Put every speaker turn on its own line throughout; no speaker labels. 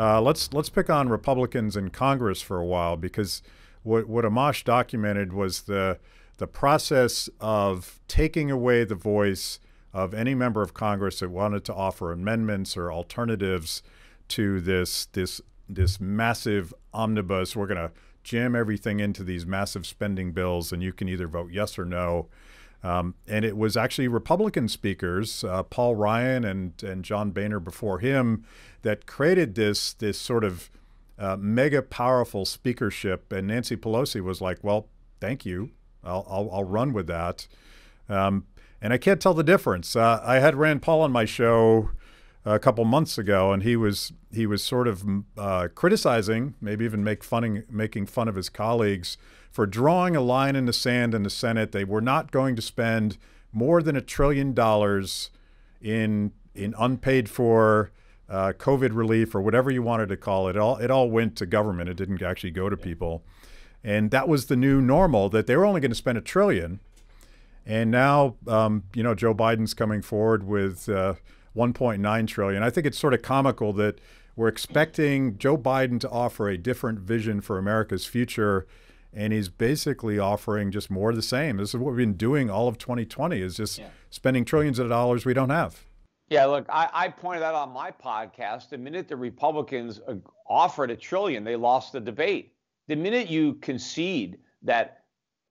Uh, let's let's pick on Republicans in Congress for a while because what what Amash documented was the the process of taking away the voice of any member of Congress that wanted to offer amendments or alternatives to this this this massive omnibus. We're going to jam everything into these massive spending bills, and you can either vote yes or no. Um, and it was actually Republican speakers, uh, Paul Ryan and and John Boehner before him, that created this this sort of uh, mega powerful speakership. And Nancy Pelosi was like, "Well, thank you. I'll I'll, I'll run with that." Um, and I can't tell the difference. Uh, I had Rand Paul on my show a couple months ago, and he was he was sort of uh, criticizing, maybe even make funning, making fun of his colleagues for drawing a line in the sand in the Senate. They were not going to spend more than a trillion dollars in in unpaid for uh, COVID relief or whatever you wanted to call it. It all it all went to government. It didn't actually go to people, and that was the new normal. That they were only going to spend a trillion, and now um, you know Joe Biden's coming forward with. Uh, 1.9 trillion. I think it's sort of comical that we're expecting Joe Biden to offer a different vision for America's future and he's basically offering just more of the same. This is what we've been doing all of 2020 is just yeah. spending trillions of dollars we don't have.
Yeah, look, I, I, pointed out on my podcast the minute the Republicans uh, offered a trillion, they lost the debate. The minute you concede that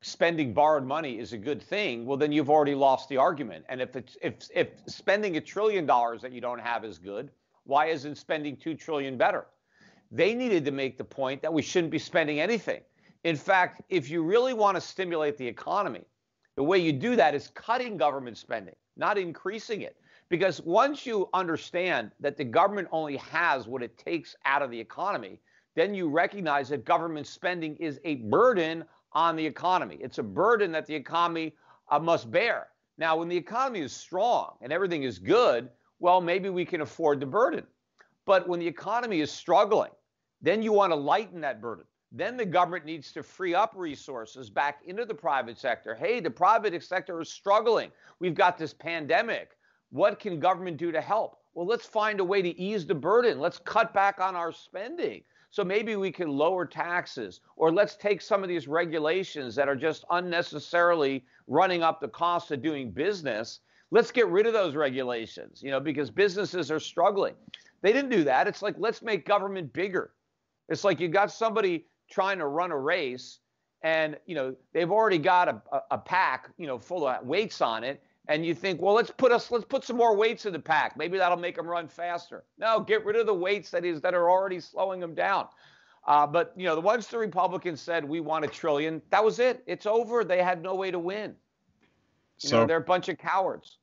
spending borrowed money is a good thing, well, then you've already lost the argument. And if it's if if spending a trillion dollars that you don't have is good, why isn't spending two trillion better? They needed to make the point that we shouldn't be spending anything. In fact, if you really want to stimulate the economy, the way you do that is cutting government spending, not increasing it. Because once you understand that the government only has what it takes out of the economy, then you recognize that government spending is a burden on the economy. It's a burden that the economy uh, must bear. Now, when the economy is strong and everything is good, well, maybe we can afford the burden. But when the economy is struggling, then you want to lighten that burden. Then the government needs to free up resources back into the private sector. Hey, the private sector is struggling. We've got this pandemic. What can government do to help? Well, let's find a way to ease the burden. Let's cut back on our spending. So maybe we can lower taxes, or let's take some of these regulations that are just unnecessarily running up the cost of doing business. Let's get rid of those regulations, you know, because businesses are struggling. They didn't do that. It's like, let's make government bigger. It's like you got somebody trying to run a race and, you know, they've already got a, a, a pack, you know, full of weights on it and you think, well, let's put us let's put some more weights in the pack. Maybe that'll make them run faster. No, get rid of the weights that is that are already slowing them down. Uh, but you know, the once the Republicans said we want a trillion, that was it. It's over. They had no way to win. You so know, they're a bunch of cowards.